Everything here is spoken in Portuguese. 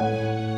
Música